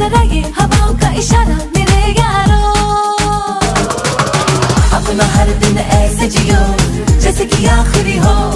है ये हवाओं का इशारा मेरे यारों। अपना हर दिन ऐसे जियो, जैसे कि आखिरी हो।